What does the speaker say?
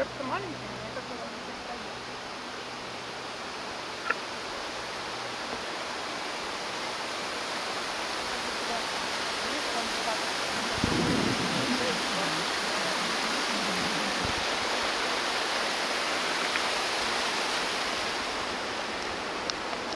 Rip the money.